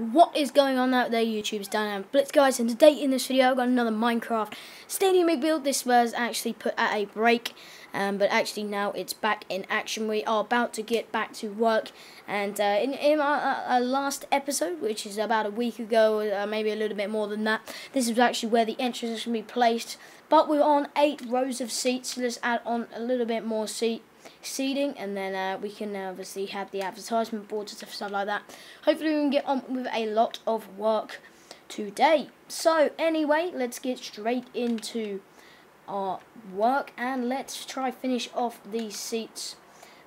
What is going on out there, YouTube's Dynamic Blitz, guys? And today in this video, I've got another Minecraft Stadium build. This was actually put at a break, um, but actually now it's back in action. We are about to get back to work, and uh, in, in our, our, last episode, which is about a week ago, uh, maybe a little bit more than that, this is actually where the entrance is going to be placed. But we're on eight rows of seats, so let's add on a little bit more seat seating and then uh, we can uh, obviously have the advertisement boards and stuff, like that. Hopefully we can get on with a lot of work today. So anyway, let's get straight into our work and let's try finish off these seats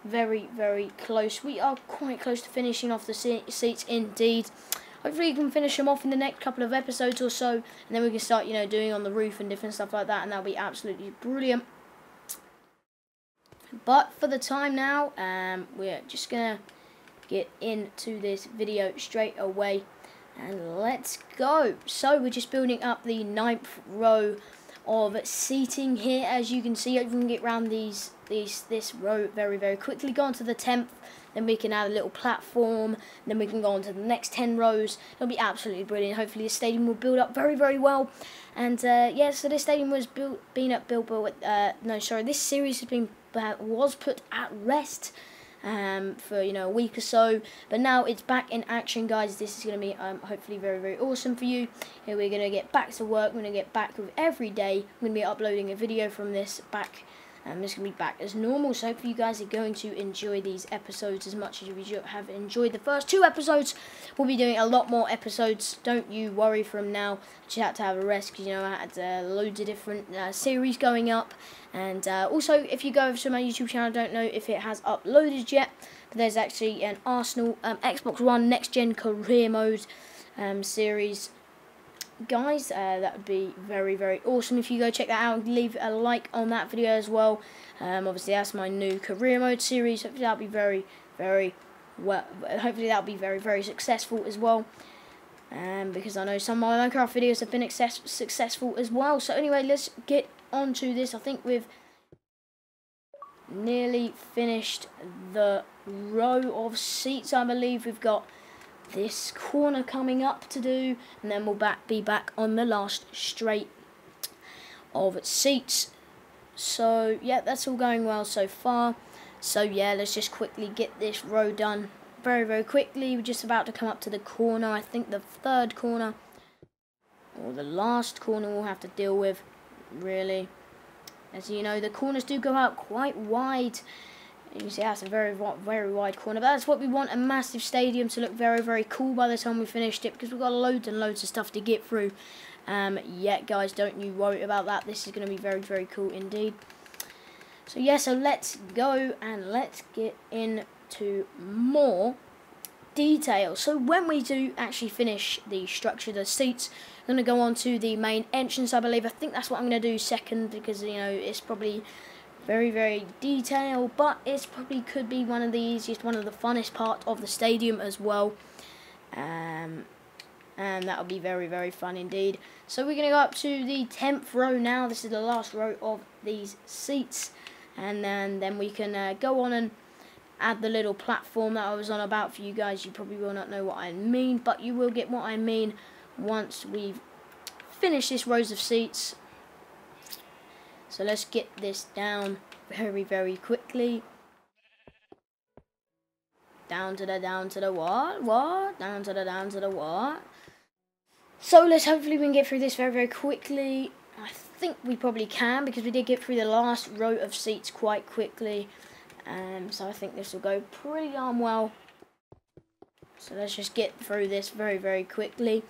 very very close. We are quite close to finishing off the seats indeed. Hopefully we can finish them off in the next couple of episodes or so and then we can start you know doing on the roof and different stuff like that and that'll be absolutely brilliant. But for the time now, um, we're just going to get into this video straight away. And let's go. So we're just building up the ninth row of seating here. As you can see, we can get around these, these, this row very, very quickly. Go on to the 10th. Then we can add a little platform. Then we can go on to the next 10 rows. It'll be absolutely brilliant. Hopefully the stadium will build up very, very well. And uh, yeah, so this stadium was built, been up, built, built, uh, no, sorry, this series has been was put at rest um, for you know a week or so. But now it's back in action, guys. This is going to be um, hopefully very very awesome for you. Here we're going to get back to work. We're going to get back with every day. I'm going to be uploading a video from this back um, it's going to be back as normal. So hopefully you guys are going to enjoy these episodes as much as you have enjoyed the first two episodes. We'll be doing a lot more episodes. Don't you worry from now. I Just had to have a rest because, you know, I had uh, loads of different uh, series going up. And uh, also, if you go over to my YouTube channel, I don't know if it has uploaded yet. But there's actually an Arsenal um, Xbox One Next Gen Career Mode um, series guys uh, that would be very very awesome if you go check that out. Leave a like on that video as well. Um, obviously that's my new career mode series. Hopefully that'll be very very well hopefully that'll be very very successful as well. Um, because I know some of my Minecraft videos have been successful as well. So anyway let's get on to this. I think we've nearly finished the row of seats I believe. We've got this corner coming up to do and then we'll back be back on the last straight of seats. So yeah that's all going well so far. So yeah let's just quickly get this row done very very quickly. We're just about to come up to the corner I think the third corner or the last corner we'll have to deal with really. As you know the corners do go out quite wide you see that's a very very wide corner. But that's what we want, a massive stadium to look very, very cool by the time we finished it because we've got loads and loads of stuff to get through. Um, yeah, guys, don't you worry about that. This is going to be very, very cool indeed. So, yeah, so let's go and let's get into more detail. So when we do actually finish the structure the seats, I'm going to go on to the main entrance, I believe. I think that's what I'm going to do second because, you know, it's probably very very detailed but it probably could be one of the easiest one of the funnest part of the stadium as well. Um, and that'll be very very fun indeed. So we're going to go up to the 10th row now. This is the last row of these seats. And then then we can uh, go on and add the little platform that I was on about for you guys. You probably will not know what I mean but you will get what I mean once we've finished this rows of seats so let's get this down very, very quickly. Down to the, down to the what? What? Down to the, down to the what? So let's hopefully we can get through this very, very quickly. I think we probably can because we did get through the last row of seats quite quickly. Um, so I think this will go pretty darn well. So let's just get through this very, very quickly.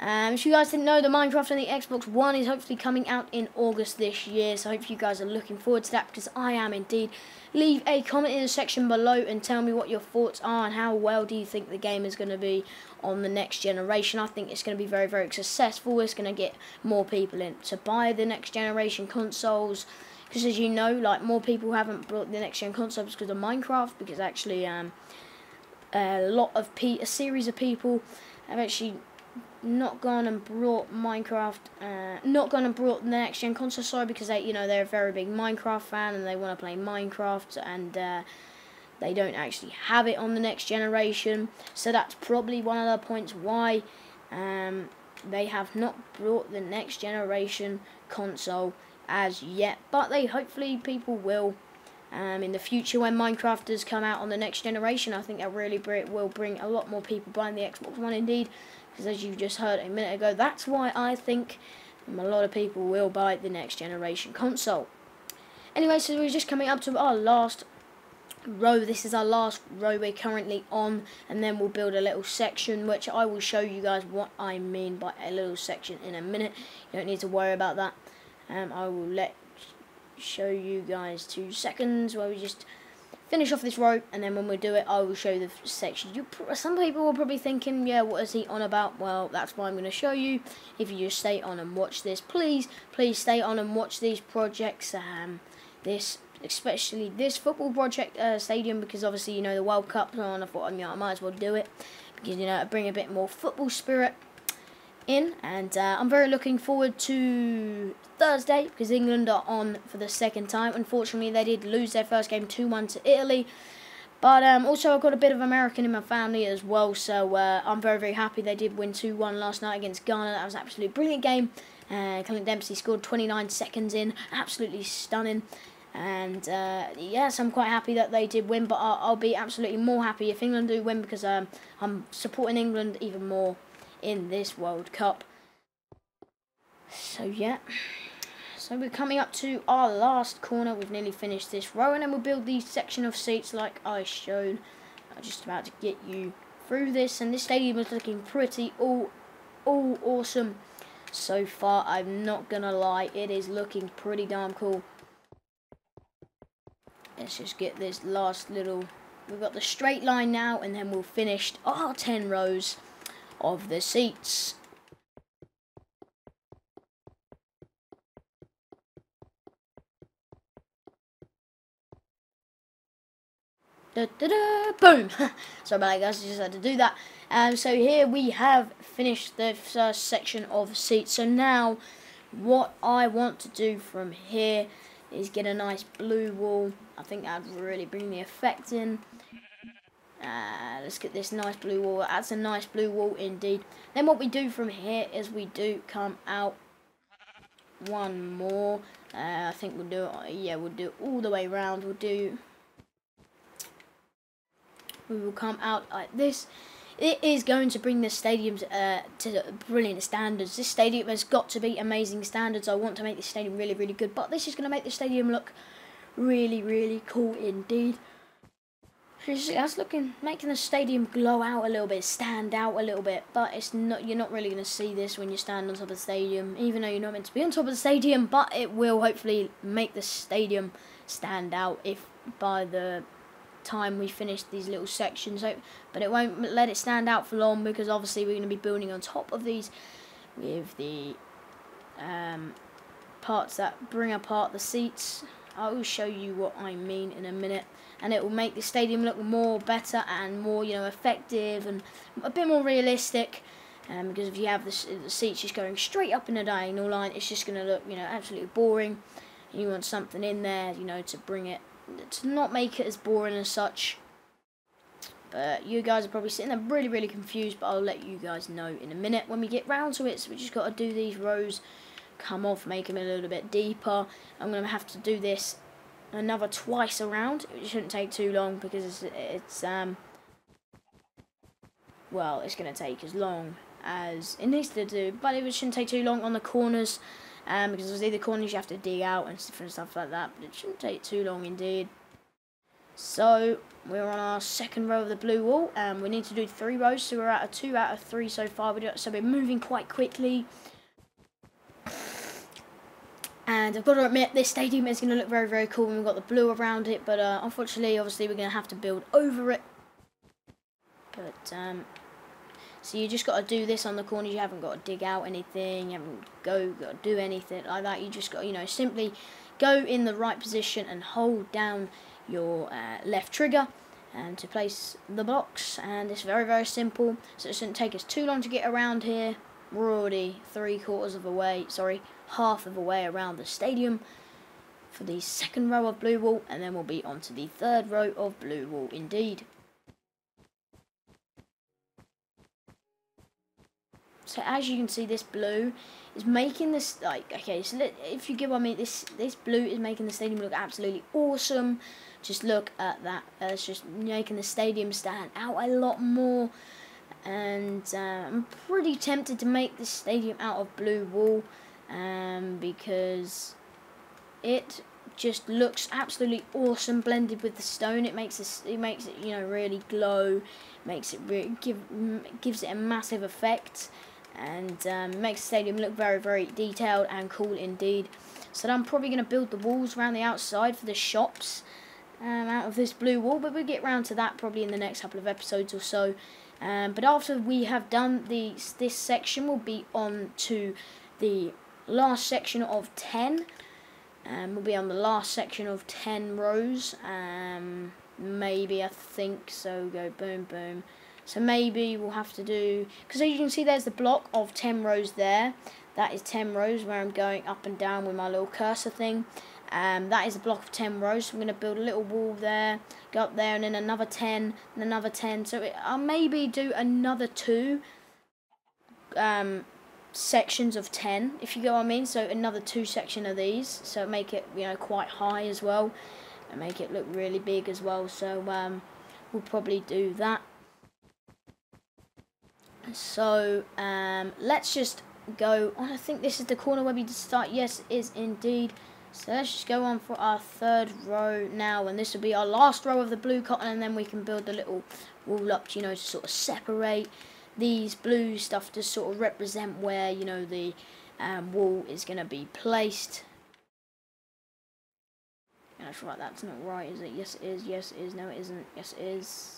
Um, if you guys didn't know, the Minecraft on the Xbox One is hopefully coming out in August this year, so I hope you guys are looking forward to that, because I am indeed. Leave a comment in the section below and tell me what your thoughts are and how well do you think the game is going to be on the next generation. I think it's going to be very, very successful. It's going to get more people in to buy the next generation consoles, because as you know, like more people haven't bought the next gen consoles because of Minecraft, because actually um, a lot of pe a series of people have actually not gone and brought Minecraft, uh, not gone and brought the next gen console, sorry, because they, you know, they're a very big Minecraft fan and they want to play Minecraft and, uh, they don't actually have it on the next generation. So that's probably one of the points why um, they have not brought the next generation console as yet. But they hopefully people will um, in the future when Minecraft does come out on the next generation. I think that really will bring a lot more people buying the Xbox One indeed. Because as you just heard a minute ago, that's why I think a lot of people will buy the next generation console. Anyway, so we're just coming up to our last row. This is our last row we're currently on. And then we'll build a little section, which I will show you guys what I mean by a little section in a minute. You don't need to worry about that. Um, I will let show you guys two seconds where we just finish off this rope, and then when we do it I will show the section. You, some people are probably thinking yeah what is he on about? Well that's why I'm going to show you. If you just stay on and watch this please please stay on and watch these projects um, this especially this football project uh, stadium because obviously you know the World Cup's on I thought I might as well do it because you know bring a bit more football spirit in and uh, I'm very looking forward to Thursday because England are on for the second time. Unfortunately, they did lose their first game 2-1 to Italy. But um, also, I've got a bit of American in my family as well, so uh, I'm very, very happy they did win 2-1 last night against Ghana. That was an absolutely brilliant game. Uh, Clint Dempsey scored 29 seconds in, absolutely stunning. And uh, yes, I'm quite happy that they did win, but I'll, I'll, be absolutely more happy if England do win because um, I'm supporting England even more in this World Cup. So yeah. So we're coming up to our last corner. We've nearly finished this row and then we'll build the section of seats like I showed. I'm just about to get you through this and this stadium is looking pretty all, all awesome so far. I'm not going to lie, it is looking pretty damn cool. Let's just get this last little... We've got the straight line now and then we'll finish our 10 rows of the seats. Da, da, da, boom! Sorry about that guys, I just had to do that. Um, so here we have finished the first section of seats. So now what I want to do from here is get a nice blue wall. I think that would really bring the effect in. Uh, let's get this nice blue wall. That's a nice blue wall indeed. Then what we do from here is we do come out one more. Uh, I think we'll do it, yeah, we'll do all the way around. We'll do we will come out like this. It is going to bring the stadium uh, to brilliant standards. This stadium has got to be amazing standards. I want to make this stadium really, really good. But this is going to make the stadium look really, really cool indeed. That's looking, making the stadium glow out a little bit, stand out a little bit. But it's not. You're not really going to see this when you stand on top of the stadium, even though you're not meant to be on top of the stadium. But it will hopefully make the stadium stand out if by the time we finish these little sections. But it won't let it stand out for long because obviously we're going to be building on top of these with the um, parts that bring apart the seats. I will show you what I mean in a minute and it will make the stadium look more better and more you know effective and a bit more realistic um, because if you have the, the seats just going straight up in a diagonal line it's just going to look you know absolutely boring you want something in there you know to bring it to not make it as boring as such. But you guys are probably sitting there really, really confused, but I'll let you guys know in a minute when we get round to it. So we just got to do these rows, come off, make them a little bit deeper. I'm going to have to do this another twice around. It shouldn't take too long because it's, it's um, well, it's going to take as long as it needs to do, but it shouldn't take too long on the corners um, because obviously the corners you have to dig out and different stuff like that, but it shouldn't take too long indeed. So we're on our second row of the blue wall, and we need to do three rows, so we're at a two out of three so far. So we're moving quite quickly. And I've got to admit, this stadium is going to look very, very cool when we've got the blue around it. But uh, unfortunately, obviously, we're going to have to build over it. But um, so you just got to do this on the corners. You haven't got to dig out anything. You haven't go got to do anything like that. You just got you know simply go in the right position and hold down your uh, left trigger and to place the blocks. And it's very very simple. So it shouldn't take us too long to get around here. We're already three quarters of the way. Sorry, half of the way around the stadium. for the second row of blue wall and then we'll be on to the third row of blue wall indeed. So as you can see this blue is making this like okay so let, if you give what I mean this this blue is making the stadium look absolutely awesome just look at that uh, it's just making the stadium stand out a lot more and uh, I'm pretty tempted to make this stadium out of blue wool um, because it just looks absolutely awesome blended with the stone. It makes this it makes it you know really glow makes it really give gives it a massive effect and um, makes the stadium look very very detailed and cool indeed. So I'm probably going to build the walls around the outside for the shops um, out of this blue wall but we'll get round to that probably in the next couple of episodes or so. Um, but after we have done the, this section we'll be on to the last section of 10 um, we'll be on the last section of 10 rows um, maybe I think so go boom boom so maybe we'll have to do, because as you can see there's the block of 10 rows there. That is 10 rows where I'm going up and down with my little cursor thing. Um, that is a block of 10 rows, so I'm going to build a little wall there, go up there, and then another 10, and another 10. So it, I'll maybe do another two um, sections of 10, if you get what I mean. So another two section of these, so make it, you know, quite high as well, and make it look really big as well. So um, we'll probably do that. So um, let's just go on. I think this is the corner where we just start. Yes, it is indeed. So let's just go on for our third row now, and this will be our last row of the blue cotton, and then we can build the little wall up, you know, to sort of separate these blue stuff to sort of represent where, you know, the um, wall is going to be placed. That's right, that's not right, is it? Yes, it is. Yes, it is. No, it isn't. Yes, it is.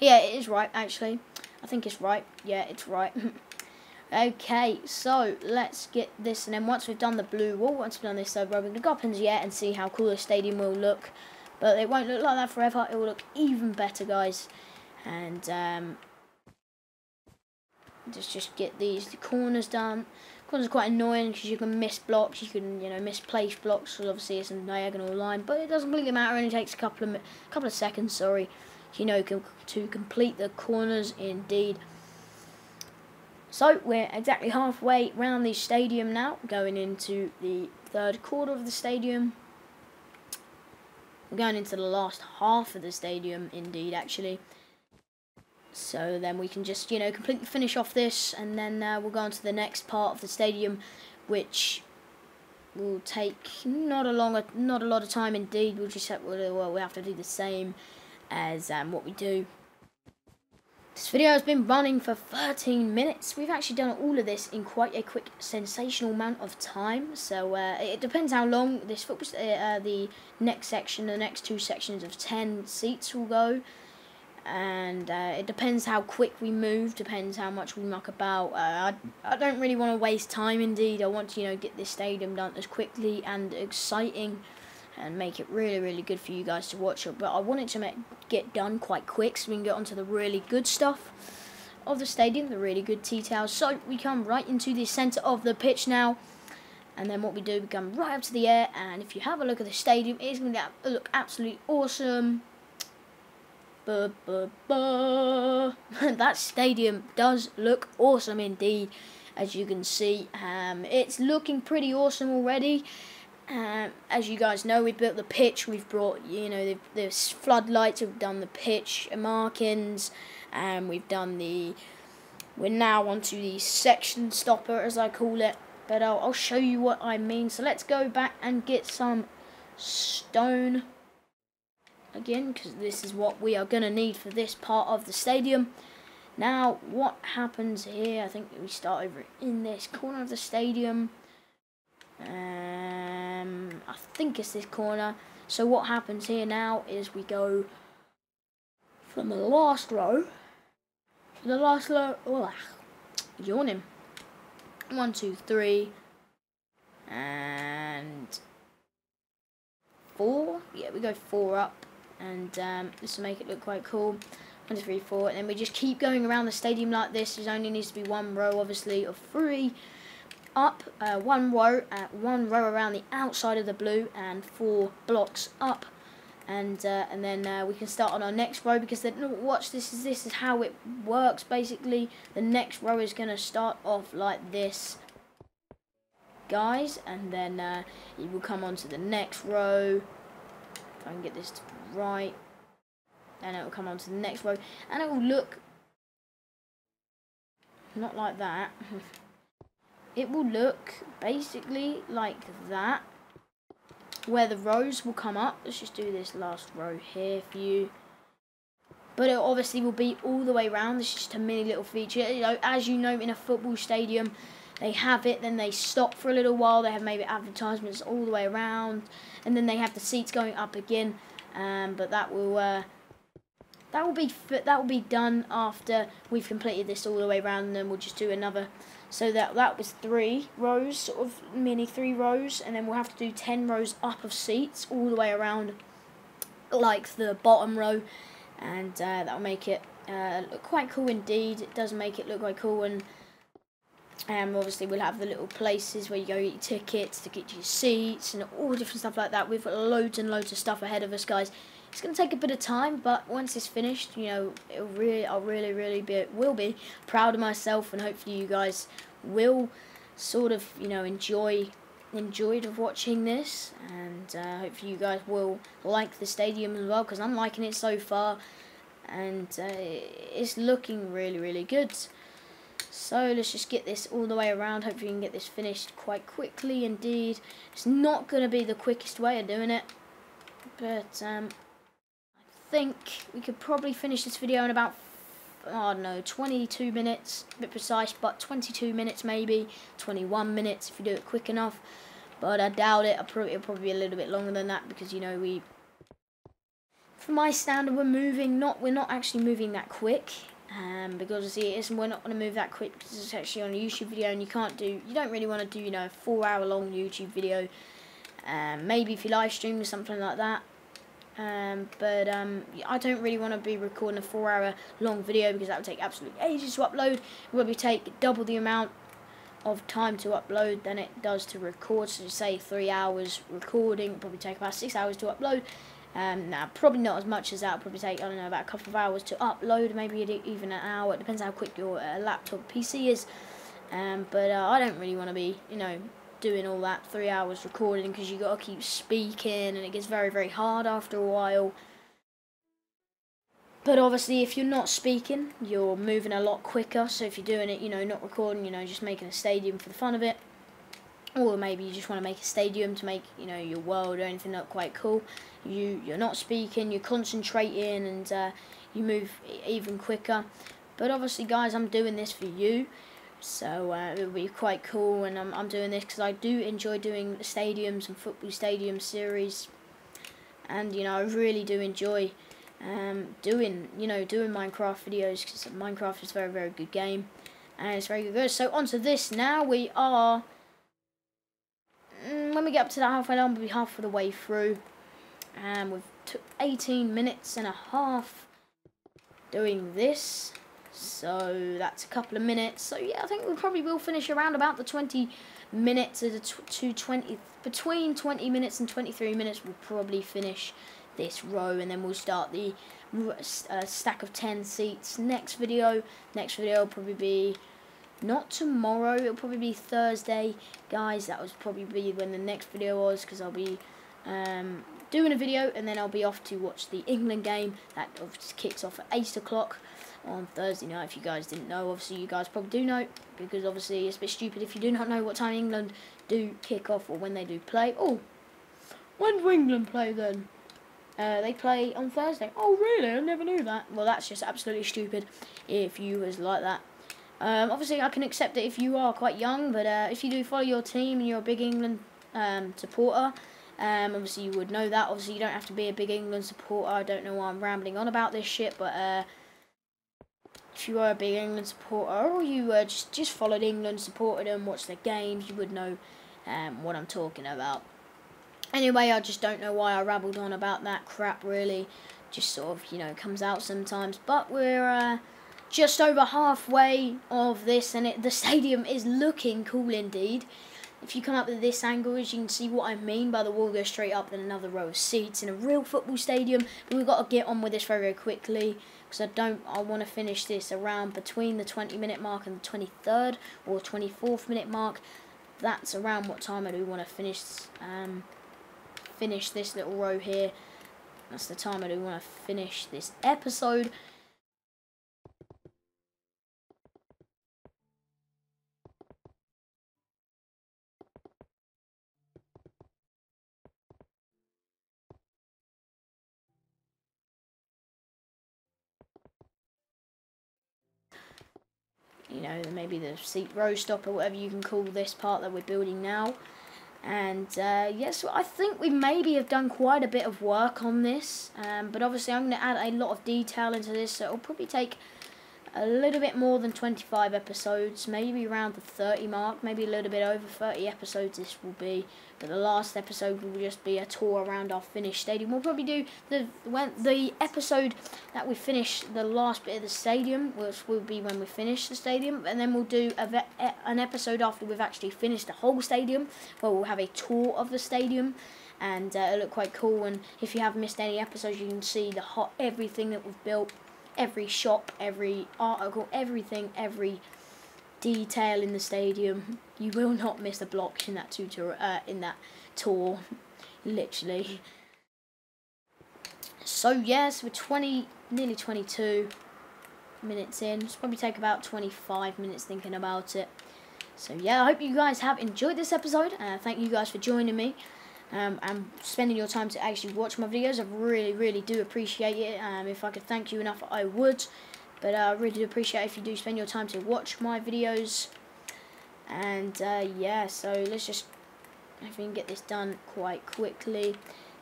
Yeah, it is right, actually. I think it's right. Yeah, it's right. okay, so let's get this. And then once we've done the blue wall, once we've done this row, we're going to go up into the air and see how cool the stadium will look. But it won't look like that forever. It will look even better, guys. And um, just just get these the corners done. Corners are quite annoying because you can miss blocks, you can you know misplace blocks. because obviously it's a diagonal line, but it doesn't really matter. It only takes a couple of a couple of seconds. Sorry, you know to complete the corners indeed. So we're exactly halfway around the stadium now, going into the third quarter of the stadium. We're going into the last half of the stadium, indeed, actually. So then we can just, you know, completely finish off this and then uh, we'll go on to the next part of the stadium which will take not a long, not a lot of time indeed. We'll just have, well, we have to do the same as um, what we do. This video has been running for 13 minutes. We've actually done all of this in quite a quick, sensational amount of time. So uh, it depends how long this football, uh, uh, the next section, the next two sections of 10 seats will go and uh, it depends how quick we move, depends how much we muck about. Uh, I, I don't really want to waste time indeed. I want to, you know, get this stadium done as quickly and exciting and make it really, really good for you guys to watch it. But I want it to make, get done quite quick so we can get onto the really good stuff of the stadium, the really good details. So we come right into the centre of the pitch now. And then what we do, we come right up to the air. And if you have a look at the stadium, it's going to look absolutely awesome Ba, ba, ba. that stadium does look awesome indeed, as you can see. Um, it's looking pretty awesome already. Um, as you guys know, we've built the pitch. We've brought, you know, there's floodlights. We've done the pitch markings, and we've done the. We're now onto the section stopper, as I call it. But I'll, I'll show you what I mean. So let's go back and get some stone again because this is what we are going to need for this part of the stadium. Now, what happens here? I think we start over in this corner of the stadium. Um, I think it's this corner. So what happens here now is we go from the last row to the last row. Oh, yawning. One, two, three, and four. Yeah, we go four up, and um, this will make it look quite cool. One, two, three, four, and then we just keep going around the stadium like this. There only needs to be one row, obviously, of three up, uh, one row, uh, one row around the outside of the blue, and four blocks up. And uh, and then uh, we can start on our next row because then watch this is this is how it works. Basically the next row is going to start off like this. Guys and then uh, it will come on to the next row. If I can get this right. And it will come on to the next row. And it will look not like that it will look basically like that where the rows will come up. Let's just do this last row here for you. But it obviously will be all the way around. This is just a mini little feature. You know, as you know, in a football stadium, they have it, then they stop for a little while. They have maybe advertisements all the way around, and then they have the seats going up again. Um, but that will uh, that will be that will be done after we've completed this all the way around, and then we'll just do another so that that was three rows, sort of mini three rows, and then we'll have to do ten rows up of seats all the way around, like the bottom row, and uh, that'll make it uh, look quite cool indeed. It does make it look quite cool, and um, obviously we'll have the little places where you go get your tickets to get your seats and all different stuff like that. We've got loads and loads of stuff ahead of us, guys. It's going to take a bit of time, but once it's finished, you know, it'll really, I'll really, really be, will be proud of myself, and hopefully you guys will sort of, you know, enjoy enjoyed of watching this, and uh, hopefully you guys will like the stadium as well, because I'm liking it so far, and uh, it's looking really, really good. So let's just get this all the way around. Hopefully we can get this finished quite quickly indeed. It's not going to be the quickest way of doing it. But um, think we could probably finish this video in about, I don't know, 22 minutes, a bit precise, but 22 minutes maybe, 21 minutes if you do it quick enough. But I doubt it, it'll probably be a little bit longer than that because, you know, we, for my standard, we're moving, not, we're not actually moving that quick. Um, because it isn't, we're not going to move that quick because it's actually on a YouTube video and you can't do, you don't really want to do, you know, a four hour long YouTube video. Um, maybe if you live stream or something like that, um, but um, I don't really want to be recording a four hour long video because that would take absolutely ages to upload. It would probably take double the amount of time to upload than it does to record. So say three hours recording, probably take about six hours to upload. Um, now, probably not as much as that. Probably take I don't know about a couple of hours to upload, maybe even an hour. It depends how quick your uh, laptop PC is. Um, but uh, I don't really want to be, you know, doing all that three hours recording because you got to keep speaking and it gets very, very hard after a while. But obviously, if you're not speaking, you're moving a lot quicker. So if you're doing it, you know, not recording, you know, just making a stadium for the fun of it, or maybe you just want to make a stadium to make, you know, your world or anything look quite cool. You you're not speaking, you're concentrating, and uh, you move even quicker. But obviously, guys, I'm doing this for you. So uh, it will be quite cool, and I'm, I'm doing this because I do enjoy doing stadiums and football stadium series, and you know I really do enjoy um, doing you know doing Minecraft videos because Minecraft is a very very good game, and it's very good. So onto this now we are. Mm, when we get up to that halfway line, we'll be half of the way through, and we've took 18 minutes and a half doing this. So that's a couple of minutes. So yeah, I think we probably will finish around about the 20 minutes to, to 20, between 20 minutes and 23 minutes we'll probably finish this row and then we'll start the uh, stack of 10 seats next video. Next video will probably be not tomorrow, it'll probably be Thursday. Guys, that was probably be when the next video was because I'll be um, doing a video and then I'll be off to watch the England game. That kicks off at 8 o'clock on Thursday night. If you guys didn't know, obviously you guys probably do know because obviously it's a bit stupid if you do not know what time England do kick off or when they do play. Oh, when do England play then? Uh, they play on Thursday. Oh, really? I never knew that. Well, that's just absolutely stupid if you was like that. Um, obviously, I can accept it if you are quite young, but uh, if you do follow your team and you're a big England um, supporter, um, obviously you would know that. Obviously, you don't have to be a big England supporter. I don't know why I'm rambling on about this shit, but uh, if you are a big England supporter or you just just followed England, supported them, watched their games, you would know um, what I'm talking about. Anyway, I just don't know why I rabbled on about that crap, really. Just sort of, you know, comes out sometimes. But we're uh, just over halfway of this, and it, the stadium is looking cool indeed. If you come up with this angle, as you can see what I mean by the wall goes straight up, then another row of seats in a real football stadium. But we've got to get on with this very, very quickly because I don't. I want to finish this around between the 20 minute mark and the 23rd or 24th minute mark. That's around what time I do want to finish. Um, finish this little row here. That's the time I do want to finish this episode. Know, maybe the seat row stop or whatever you can call this part that we're building now. And uh, yes, I think we maybe have done quite a bit of work on this, um, but obviously I'm going to add a lot of detail into this, so it'll probably take a little bit more than 25 episodes, maybe around the 30 mark, maybe a little bit over 30 episodes this will be. But the last episode will just be a tour around our finished stadium. We'll probably do the when the episode that we finish the last bit of the stadium, which will be when we finish the stadium, and then we'll do a, an episode after we've actually finished the whole stadium, where we'll have a tour of the stadium and uh, it'll look quite cool. And if you have missed any episodes, you can see the hot everything that we've built every shop, every article, everything, every detail in the stadium. You will not miss a block in that tutor uh, in that tour, literally. So yes, we're 20, nearly 22 minutes in. It's probably take about 25 minutes thinking about it. So yeah, I hope you guys have enjoyed this episode. Uh, thank you guys for joining me um, and spending your time to actually watch my videos. I really, really do appreciate it. Um, if I could thank you enough, I would. But uh, I really do appreciate if you do spend your time to watch my videos. And uh, yeah, so let's just if we can get this done quite quickly.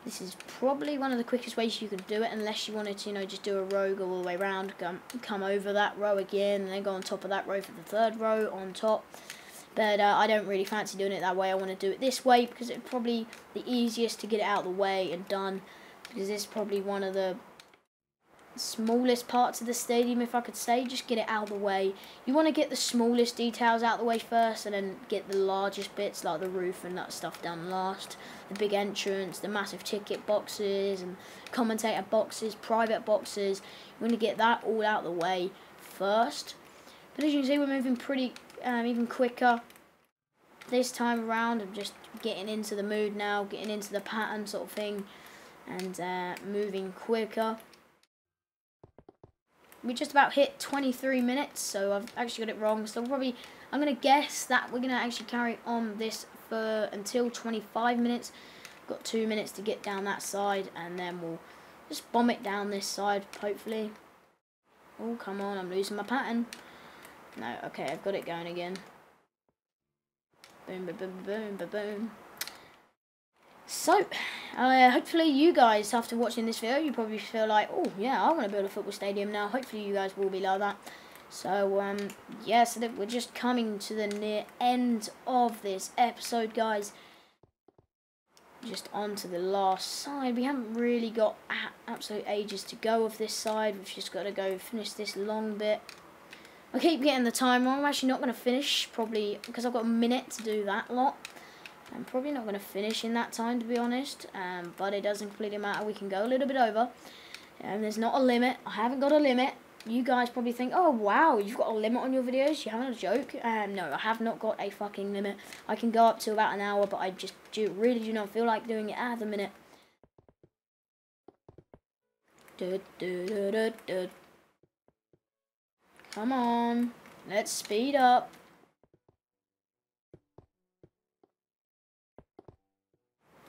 This is probably one of the quickest ways you can do it, unless you wanted to, you know, just do a row, go all the way around, come, come over that row again, and then go on top of that row for the third row on top. But uh, I don't really fancy doing it that way. I want to do it this way because it's probably the easiest to get it out of the way and done. Because this is probably one of the smallest parts of the stadium, if I could say. Just get it out of the way. You want to get the smallest details out of the way first and then get the largest bits like the roof and that stuff done last. The big entrance, the massive ticket boxes and commentator boxes, private boxes. You want to get that all out of the way first. But as you can see, we're moving pretty um, even quicker this time around. I'm just getting into the mood now, getting into the pattern sort of thing, and uh, moving quicker. We just about hit 23 minutes, so I've actually got it wrong. So probably, I'm going to guess that we're going to actually carry on this for until 25 minutes. Got two minutes to get down that side, and then we'll just bomb it down this side, hopefully. Oh, come on, I'm losing my pattern. No, okay, I've got it going again. Boom, boom, boom, boom, boom, boom. So, uh, hopefully you guys, after watching this video, you probably feel like, oh, yeah, I want to build a football stadium now. Hopefully you guys will be like that. So, um, yeah, so that we're just coming to the near end of this episode, guys. Just on to the last side. We haven't really got absolute ages to go of this side. We've just got to go finish this long bit. I keep getting the time wrong. I'm actually not going to finish, probably, because I've got a minute to do that lot. I'm probably not going to finish in that time, to be honest. Um, but it doesn't completely matter. We can go a little bit over. And um, there's not a limit. I haven't got a limit. You guys probably think, oh, wow, you've got a limit on your videos. You haven't a joke. Um, no, I have not got a fucking limit. I can go up to about an hour, but I just do really do not feel like doing it at the minute. Come on. Let's speed up.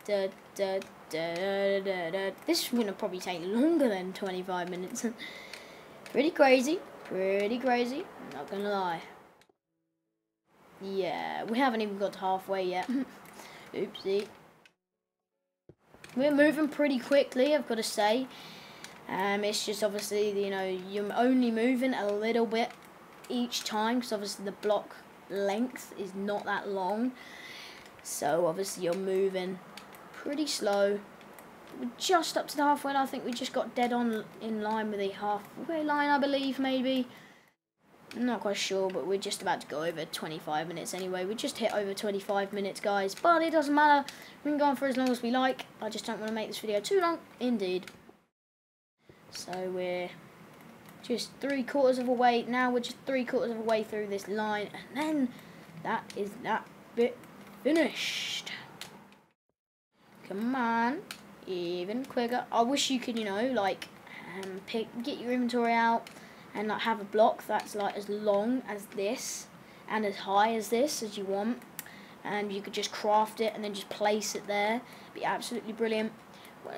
Da, da, da. This is going to probably take longer than 25 minutes. pretty crazy. Pretty crazy. Not going to lie. Yeah, we haven't even got halfway yet. Oopsie. We're moving pretty quickly, I've got to say. Um, it's just obviously, you know, you're only moving a little bit each time because obviously the block length is not that long. So obviously you're moving pretty slow. We're just up to the halfway line. I think we just got dead on in line with the halfway line, I believe, maybe. I'm not quite sure, but we're just about to go over 25 minutes anyway. We just hit over 25 minutes, guys, but it doesn't matter. We can go on for as long as we like. I just don't want to make this video too long, indeed. So we're just three quarters of a way, now we're just three quarters of a way through this line, and then that is that bit finished. Come on, even quicker. I wish you could, you know, like, um, pick, get your inventory out, and like have a block that's like as long as this and as high as this as you want and you could just craft it and then just place it there be absolutely brilliant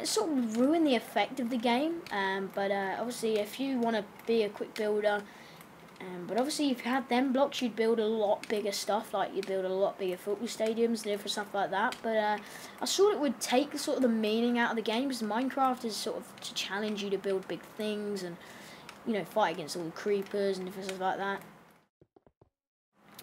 it sort of ruin the effect of the game um, but uh, obviously if you want to be a quick builder um, but obviously if you had them blocks you'd build a lot bigger stuff like you'd build a lot bigger football stadiums and different stuff like that but uh, I thought it would take sort of the meaning out of the game because Minecraft is sort of to challenge you to build big things and you know, fight against all the creepers and different stuff like that.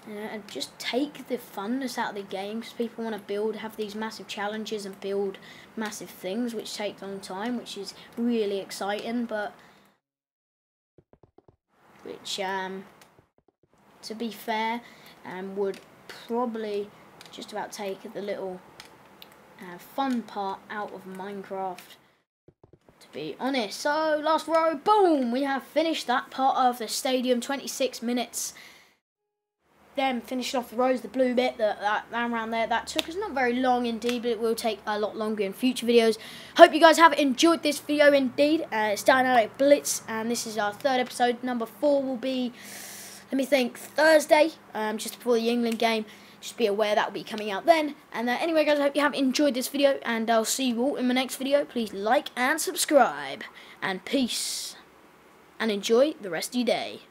And just take the funness out of the game because people want to build, have these massive challenges and build massive things which take long time, which is really exciting, but which, um, to be fair, um, would probably just about take the little uh, fun part out of Minecraft to be honest. So, last row, boom! We have finished that part of the stadium, 26 minutes. Then finishing off the rows, the blue bit, that, that around there, that took us not very long indeed, but it will take a lot longer in future videos. Hope you guys have enjoyed this video indeed. Uh, it's Dynamic Blitz, and this is our third episode. Number four will be, let me think, Thursday, um, just before the England game just be aware that will be coming out then. And uh, anyway, guys, I hope you have enjoyed this video, and I'll see you all in my next video. Please like and subscribe, and peace, and enjoy the rest of your day.